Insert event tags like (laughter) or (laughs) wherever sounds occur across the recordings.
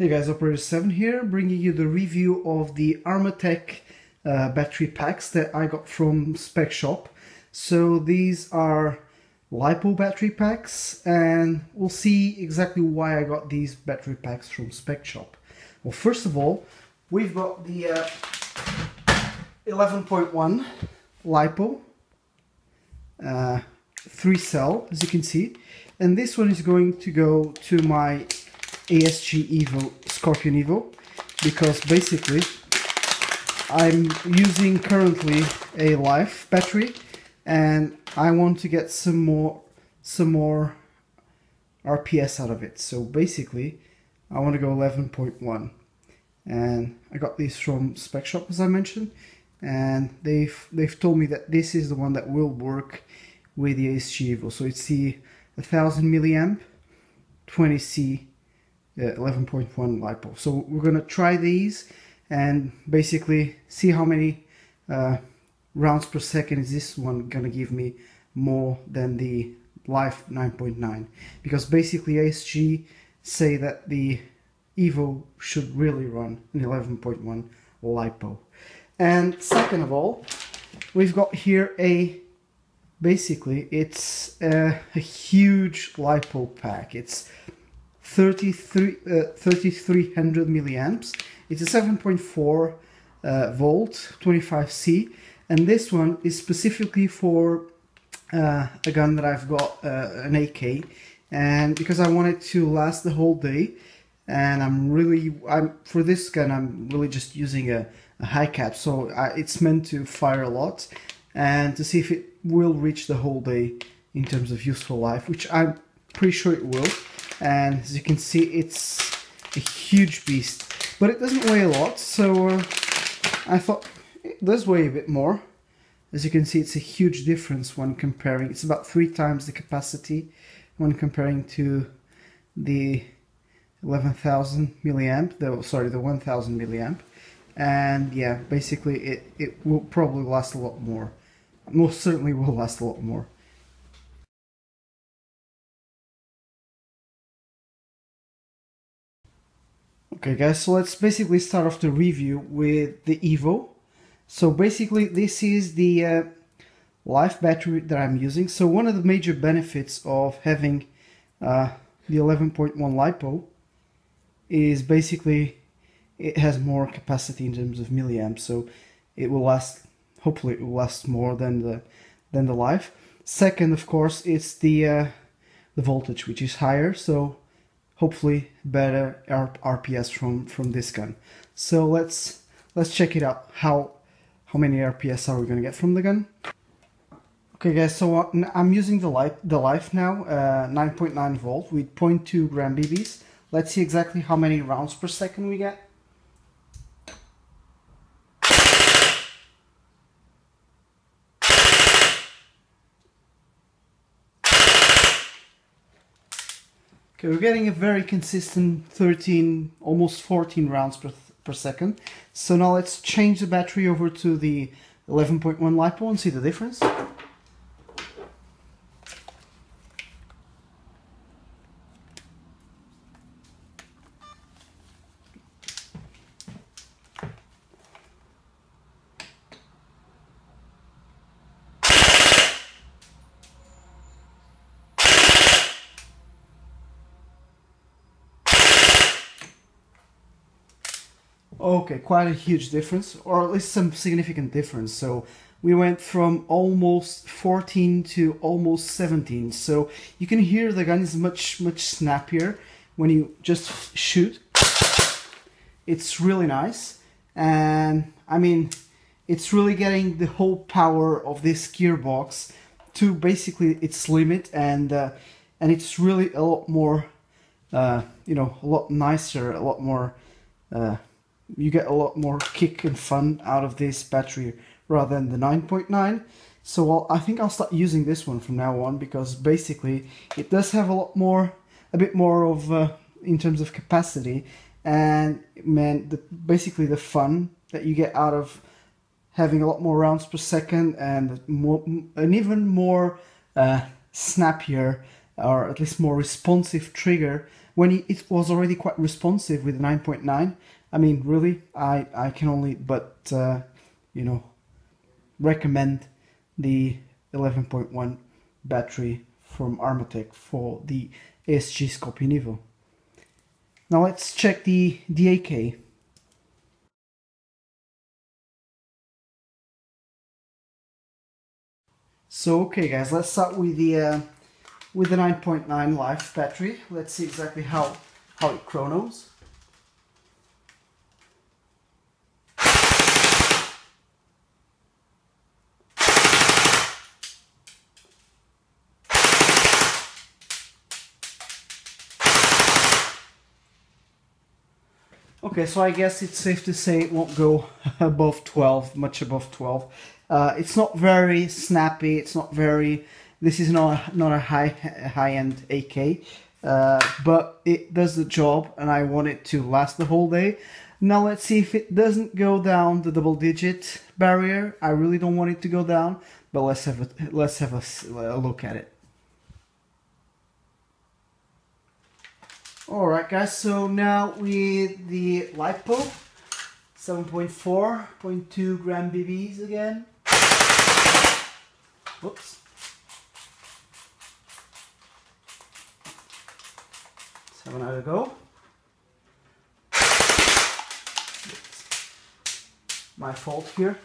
Hey guys, Operator 7 here, bringing you the review of the Arma Tech uh, battery packs that I got from Spec Shop. So these are LiPo battery packs and we'll see exactly why I got these battery packs from Spec Shop. Well, first of all, we've got the uh, 11.1 LiPo uh, 3 cell, as you can see. And this one is going to go to my ASG Evo Scorpion Evo because basically I'm using currently a life battery and I want to get some more some more RPS out of it. So basically I want to go 11.1 and I got these from Spec Shop as I mentioned and they've they've told me that this is the one that will work with the ASG Evo so it's the 1000 milliamp 20C 11.1 LiPo. So we're gonna try these and basically see how many uh, rounds per second is this one gonna give me more than the Life 9.9 because basically ASG say that the Evo should really run an 11.1 LiPo. And second of all, we've got here a basically it's a, a huge LiPo pack. It's 33, uh, 3300 milliamps. It's a 7.4 uh, volt 25C and this one is specifically for uh, a gun that I've got uh, an AK and because I want it to last the whole day and I'm really I'm for this gun I'm really just using a, a high cap so I, it's meant to fire a lot and to see if it will reach the whole day in terms of useful life which I'm pretty sure it will and as you can see it's a huge beast. But it doesn't weigh a lot so uh, I thought it does weigh a bit more. As you can see it's a huge difference when comparing. It's about three times the capacity when comparing to the 11,000 milliamp the sorry the 1,000 milliamp. And yeah basically it, it will probably last a lot more. Most certainly will last a lot more Okay guys, so let's basically start off the review with the Evo. So basically this is the uh, life battery that I'm using. So one of the major benefits of having uh, the 11.1 LiPo is basically it has more capacity in terms of milliamps. So it will last, hopefully it will last more than the than the life. Second, of course, it's the uh, the voltage, which is higher. So hopefully better RPS from from this gun. So let's let's check it out. How how many RPS are we gonna get from the gun? Okay, guys. So uh, I'm using the life the life now, 9.9 uh, volt with 0.2 gram BBs. Let's see exactly how many rounds per second we get. Okay, we're getting a very consistent 13, almost 14 rounds per, per second. So now let's change the battery over to the 11.1 LiPo and see the difference. Okay, quite a huge difference, or at least some significant difference. So we went from almost 14 to almost 17. So you can hear the gun is much, much snappier when you just shoot. It's really nice. And I mean, it's really getting the whole power of this gearbox to basically its limit and uh, and it's really a lot more uh, you know a lot nicer a lot more uh, you get a lot more kick and fun out of this battery rather than the 9.9 so I'll, I think I'll start using this one from now on because basically it does have a lot more a bit more of uh, in terms of capacity and man the, basically the fun that you get out of having a lot more rounds per second and more an even more uh, snappier or at least more responsive trigger when it was already quite responsive with 9.9. I mean, really, I, I can only but, uh, you know, recommend the 11.1 battery from Arma Tech for the ASG Scorpion Evo. Now let's check the, DAK. So okay guys, let's start with the uh, with the 9.9 life battery. Let's see exactly how how it chronos. Okay, so I guess it's safe to say it won't go (laughs) above 12, much above 12. Uh, it's not very snappy, it's not very, this is not, not a high, high-end AK, uh, but it does the job and I want it to last the whole day. Now let's see if it doesn't go down the double digit barrier. I really don't want it to go down, but let's have a, let's have a, a look at it. Alright guys, so now with the LiPo, 7.4.2 gram BBs again. Whoops. Seven out to go. My fault here.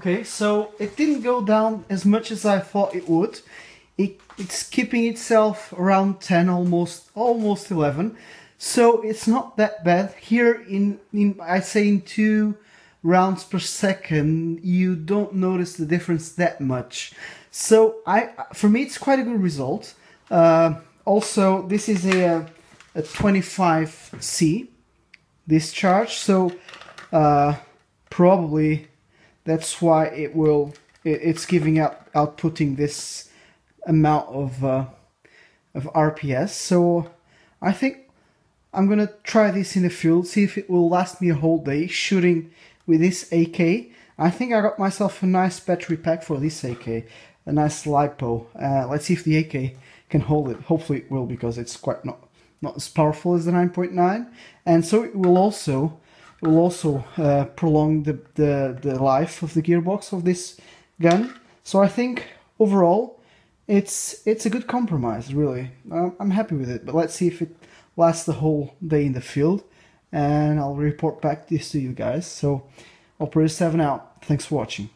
Okay, so it didn't go down as much as I thought it would. It, it's keeping itself around 10, almost almost 11. So it's not that bad. Here in, in I say in two rounds per second, you don't notice the difference that much. So I, for me, it's quite a good result. Uh, also, this is a, a 25C discharge, so uh, probably that's why it will it, it's giving out outputting this amount of uh, of RPS so I think I'm gonna try this in the field see if it will last me a whole day shooting with this AK I think I got myself a nice battery pack for this AK a nice LiPo. Uh, let's see if the AK can hold it. Hopefully it will because it's quite not not as powerful as the 9.9 and so it will also will also uh, prolong the, the, the life of the gearbox of this gun. So I think overall it's it's a good compromise really. I'm happy with it, but let's see if it lasts the whole day in the field and I'll report back this to you guys. So Operator 7 out. Thanks for watching.